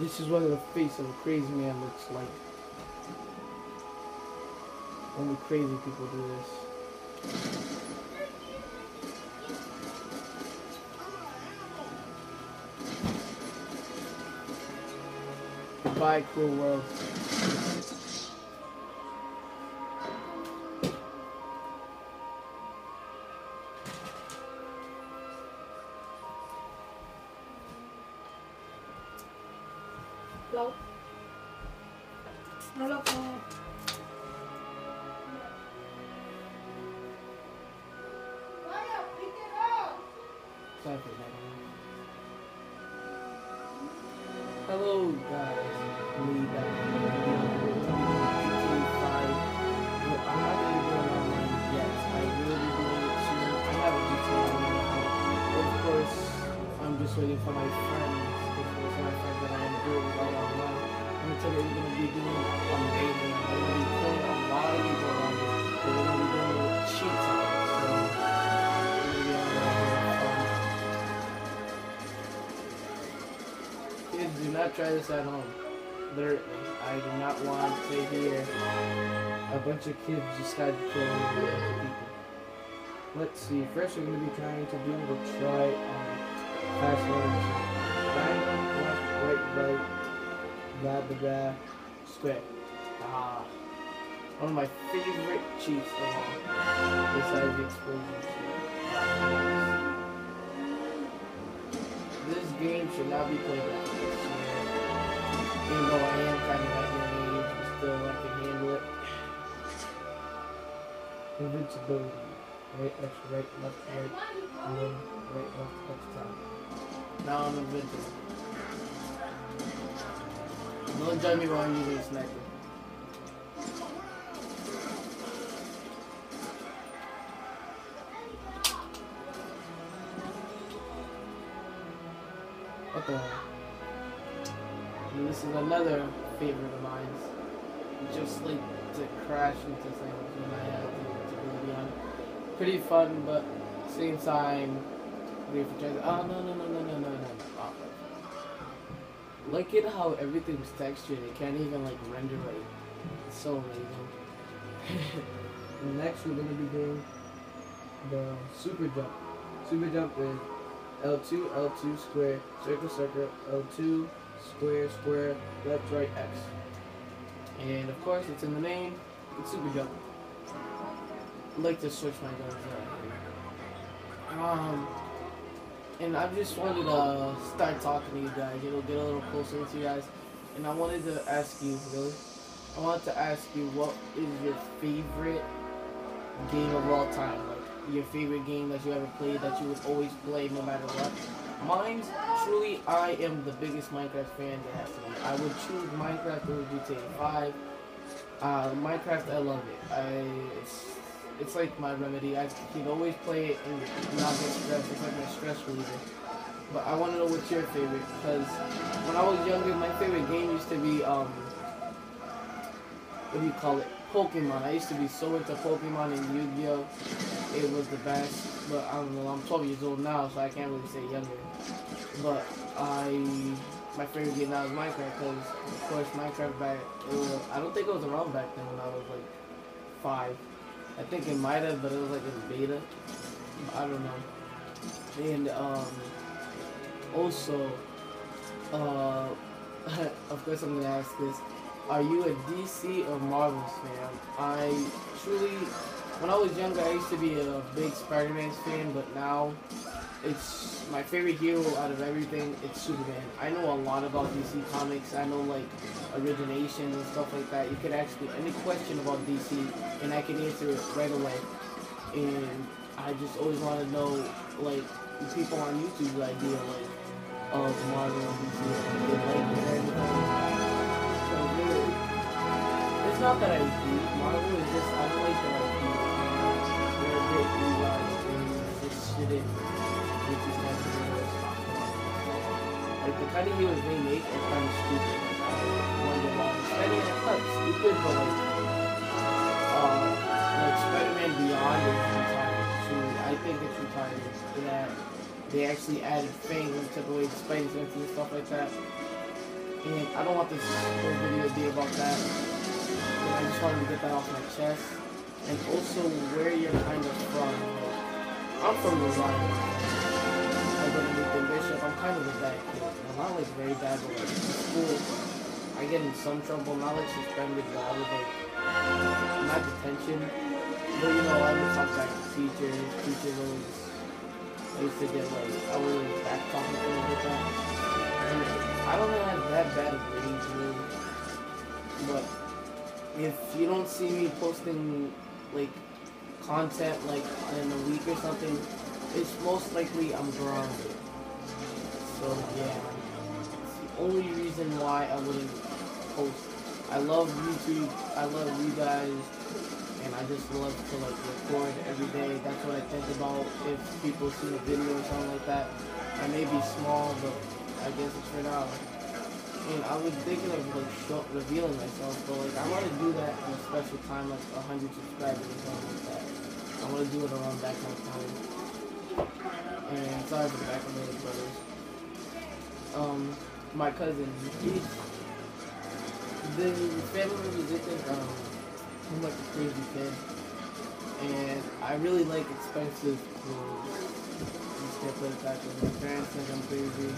This is what the face of a crazy man looks like. Only crazy people do this. Goodbye, cruel world. Hello, guys. Me back. GTA 5. Well, I'm not going online yet. I doing it soon. I have a online. Of course, I'm just waiting for my friends. Because my friends that I am doing online. I'm gonna you, we're gonna be doing amazing. We're gonna be playing a lot of people around this. We're gonna be doing little cheats on it. So, it's a. Kids, do not try this at home. Literally, I do not want to hear a bunch of kids killing a bunch people. Let's see. First, we're going to be trying to do the try on fast forward. Diamond, left, right, right, blah, blah, blah, square. Ah. One of my favorite cheats of all. Besides the explosion. This game should not be played like this. Even though I am kind of at your age, but still I can handle it. Invincibility. Right, left, right, left, right, then right, left, left, top. Now I'm invincible. Don't judge me I'm using sniper. What the hell? And this is another favorite of mine. Just like to crash into things when I have to, be. Pretty fun, but same time, trying. Oh ah, no no no no no no no! Look at how everything's textured. It can't even like render right. It's so amazing. next we're gonna be doing the super jump. Super jump is L2, L2 square, circle, circle, L2, square, square, left, right, X. And of course, it's in the name, it's super jump. I'd like to switch my guns. Um, and I just wanted to start talking to you guys, you know, get a little closer to you guys. And I wanted to ask you, really, I wanted to ask you, what is your favorite game of all time? Like, your favorite game that you ever played that you would always play no matter what. Mine's truly, I am the biggest Minecraft fan there has to be. I would choose Minecraft over GTA 5. Uh, Minecraft, I love it. I, it's, it's like my remedy. I can always play it and not get stressed. It's like my stress reliever. But I want to know what's your favorite because when I was younger, my favorite game used to be um, what do you call it? Pokemon. I used to be so into Pokemon and Yu-Gi-Oh. It was the best, but I don't know. I'm 12 years old now, so I can't really say younger. But I, my favorite game now is Minecraft because, of course, Minecraft back. Was, I don't think it was around back then when I was like five. I think it might have, but it was like in beta. I don't know. And um, also, uh, of course, I'm gonna ask this are you a DC or Marvel's fan? I truly, when I was younger, I used to be a big Spider-Man fan, but now it's my favorite hero out of everything. It's Superman. I know a lot about DC comics. I know like origination and stuff like that. You could ask me any question about DC, and I can answer it right away. And I just always want to know like the people on YouTube's idea like of Marvel and DC. Like. So really, it's not that I hate Marvel, it's just I don't like their ideas. Of heroes they make are kind of stupid. Wonder why. I mean, it's not stupid, but like, uh, like Spider-Man Beyond is retired. I think it's retired. That they actually added Fang and took away sense and stuff like that. And I don't want this whole video to be about that. But I just wanted to get that off my chest. And also where you're kind of from. I'm from Rhode Island. I go to Nathan Bishop. I'm Like very bad, but like school, I get in some trouble. Not like suspended, but I would like not detention. But you know, I would talk back to teachers. Teachers always I used to get like I would like back talking things like that. And I don't have that bad of grades really. But if you don't see me posting like content like in a week or something, it's most likely I'm grounded. So yeah. Only reason why I wouldn't post. I love YouTube. I love you guys and I just love to like record every day. That's what I think about if people see a video or something like that. I may be small, but I guess it's for now. And I was thinking of like show, revealing myself, but like I want to do that in a special time, like 100 subscribers or something like that. I want to do it around that kind of time. And sorry for the background noise, brothers. Um, my cousin, the family think um I'm like a crazy kid. And I really like expensive clothes. Just can't put it back with my parents think I'm crazy.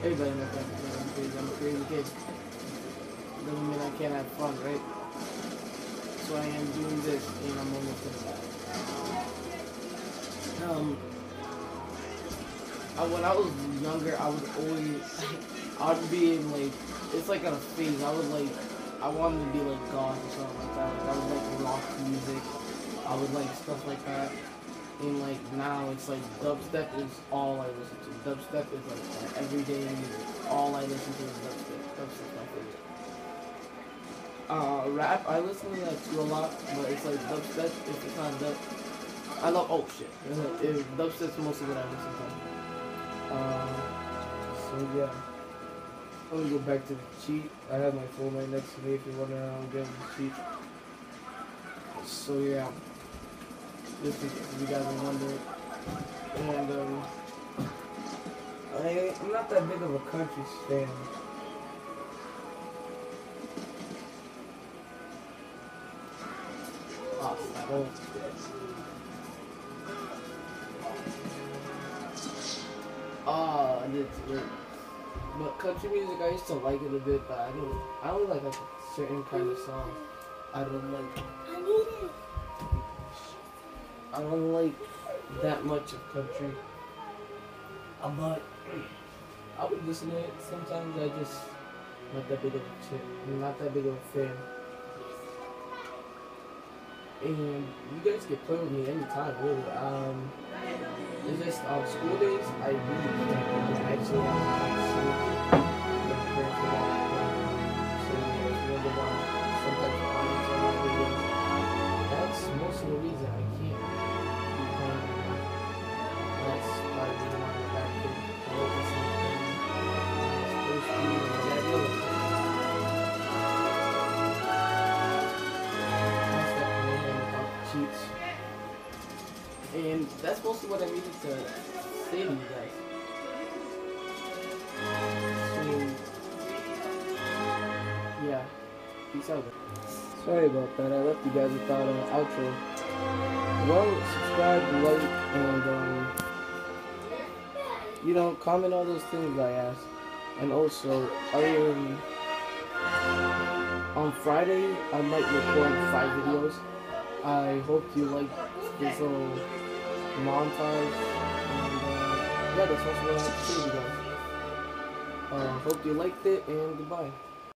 Everybody in my I'm crazy. I'm a crazy kid. Doesn't mean I can't have fun, right? So I am doing this and I'm almost gonna. Um I, when I was younger I would always I would be in like it's like a phase. I would like I wanted to be like goth or something like that. Like I would like rock music. I would like stuff like that. And like now it's like dubstep is all I listen to. Dubstep is like my everyday music. All I listen to is dubstep. Dubstep's my favorite. Uh, rap, I listen to that too a lot, but it's like dubstep, it's not dub, I love, oh shit, if dubstep's mostly what I listen to. Um, so yeah. Let me go back to the cheat. I have my phone right next to me if you're wondering how I'm getting the cheat. So yeah. This is if you guys are wondering. And um I I'm not that big of a country fan. So Ah, it's it. But country music, I used to like it a bit, but I don't. I only like like a certain kind of song. I don't like. I need it. I don't like that much of country. I'm not. I would listen to it. Sometimes I just not that big of a chick. Not that big of a fan. And you guys can play with me anytime, really. Um, it's just on school days, I really I actually have that's mostly what I needed to say to you guys. So, yeah. Peace out. Sorry about that. I left you guys without an outro. Well, subscribe, like, and, um, you know, comment all those things I asked. And also, um, on Friday, I might record five videos. I hope you like this little montage. And uh, yeah, that's have to say you guys. Uh, hope you liked it, and goodbye.